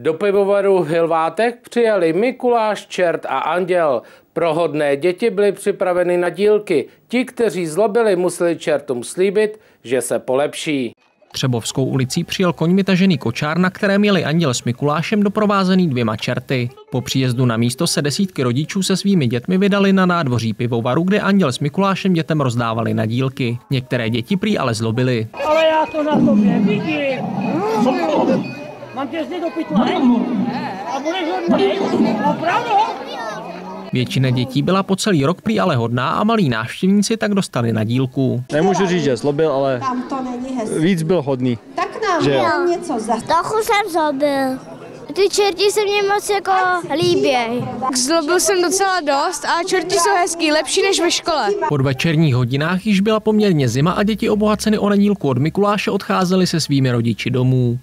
Do pivovaru Hilvátek přijeli Mikuláš, Čert a Anděl. Pro hodné děti byly připraveny na dílky. Ti, kteří zlobili, museli čertům slíbit, že se polepší. Třebovskou ulicí přijel koňmi tažený kočár, na kterém jeli Anděl s Mikulášem doprovázený dvěma čerty. Po příjezdu na místo se desítky rodičů se svými dětmi vydali na nádvoří pivovaru, kde Anděl s Mikulášem dětem rozdávali na dílky. Některé děti prý ale zlobily. Ale já to na tobě vidím. Mám tě do pytle? A budeš hodnej? Opravdu? Většina dětí byla po celý rok prý ale hodná a malí návštěvníci tak dostali na dílku. Nemůžu říct, že zlobil, ale Tam to není víc byl hodný. Tak nám Že jo. něco za Trochu jsem zlobil. Ty čerti se mně moc jako líběj. Zlobil jsem docela dost a čerti jsou hezký, lepší než ve škole. Po večerních hodinách již byla poměrně zima a děti obohaceny o nedílku od Mikuláše odcházely se svými rodiči domů.